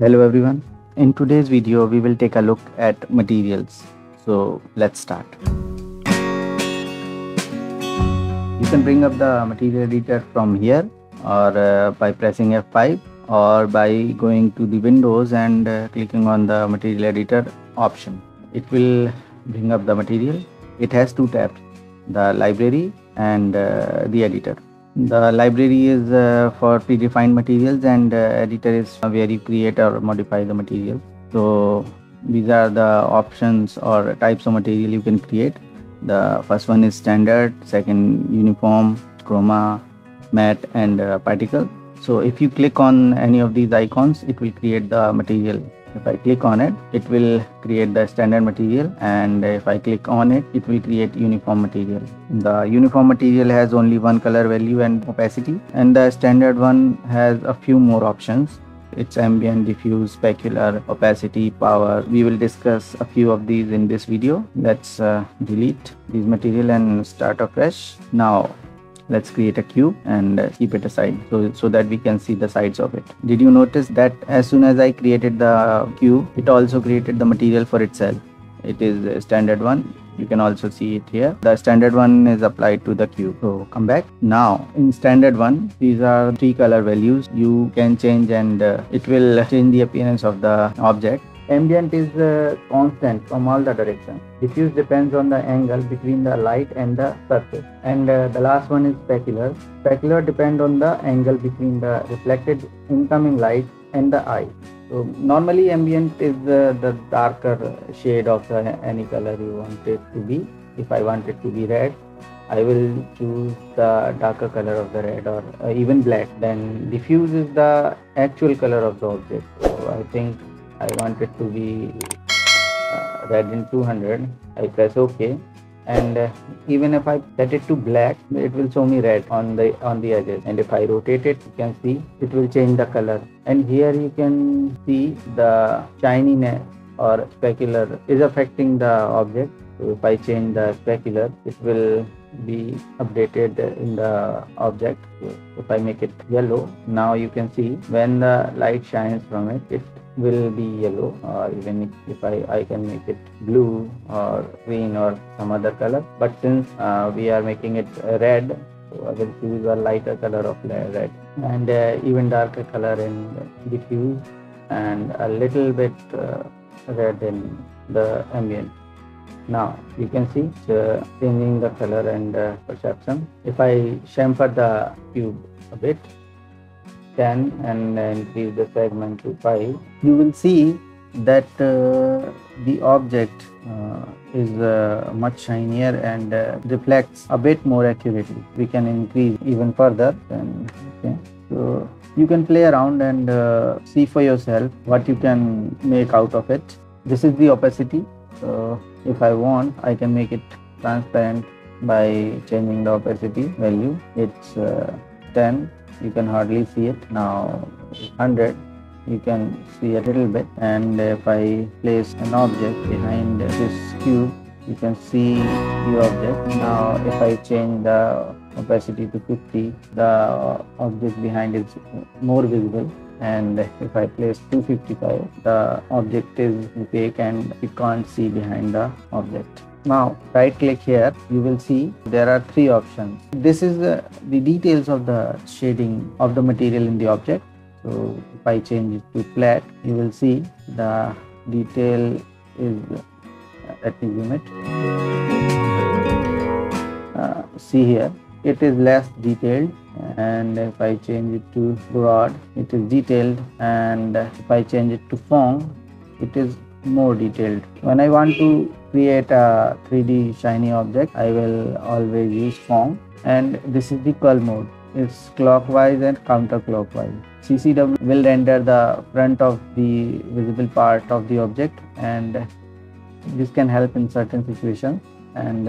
Hello everyone. In today's video we will take a look at materials. So let's start. You can bring up the material editor from here or uh, by pressing F5 or by going to the windows and uh, clicking on the material editor option. It will bring up the material. It has two tabs the library and uh, the editor the library is uh, for predefined materials and uh, editor is where you create or modify the material. So these are the options or types of material you can create. The first one is standard second uniform chroma matte and uh, particle. So if you click on any of these icons it will create the material if I click on it it will create the standard material and if I click on it it will create uniform material. The uniform material has only one color value and opacity and the standard one has a few more options. It's ambient diffuse specular opacity power. We will discuss a few of these in this video. Let's uh, delete these material and start afresh. Now let's create a cube and uh, keep it aside so, so that we can see the sides of it. Did you notice that as soon as i created the cube it also created the material for itself? It is a standard one. You can also see it here. The standard one is applied to the cube so come back. Now in standard one these are three color values. You can change and uh, it will change the appearance of the object Ambient is uh, constant from all the directions. Diffuse depends on the angle between the light and the surface. And uh, the last one is specular. Specular depend on the angle between the reflected incoming light and the eye. So normally ambient is uh, the darker shade of any color you want it to be. If I want it to be red, I will choose the darker color of the red or uh, even black. Then diffuse is the actual color of the object. So I think I want it to be uh, red in 200 I press OK. And uh, even if I set it to black it will show me red on the on the edges. And if I rotate it you can see it will change the color. And here you can see the shininess or specular is affecting the object. So if I change the specular it will be updated in the object. So if I make it yellow now you can see when the light shines from it it will be yellow or even if, if I, I can make it blue or green or some other color. But since uh, we are making it red so I will choose a lighter color of red. And uh, even darker color in diffuse and a little bit uh, red in the ambient. Now you can see uh, changing the color and uh, perception. If I chamfer the cube a bit 10 and increase the segment to 5 you will see that uh, the object uh, is uh, much shinier and uh, reflects a bit more accurately we can increase even further and okay. So you can play around and uh, see for yourself what you can make out of it. This is the opacity. So if i want i can make it transparent by changing the opacity value. It's uh, 10 you can hardly see it. Now 100 you can see a little bit. And if I place an object behind this cube you can see the object. Now if I change the opacity to 50 the object behind is more visible. And if I place 255 the object is opaque and you can't see behind the object now right click here you will see there are three options. This is the, the details of the shading of the material in the object. So if i change it to flat you will see the detail is let me zoom it uh, see here it is less detailed and if i change it to Gouraud it is detailed and if i change it to Phong it is more detailed. When i want to create a 3D shiny object, I will always use Phong and this is the cull mode. It's clockwise and counterclockwise. CCW will render the front of the visible part of the object and this can help in certain situations and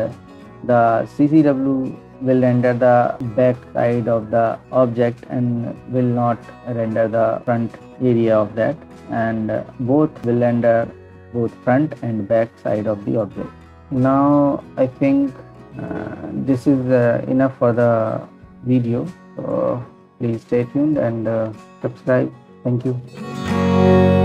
the CCW will render the back side of the object and will not render the front area of that and both will render both front and back side of the object. Now I think uh, this is uh, enough for the video. So please stay tuned and uh, subscribe. Thank you.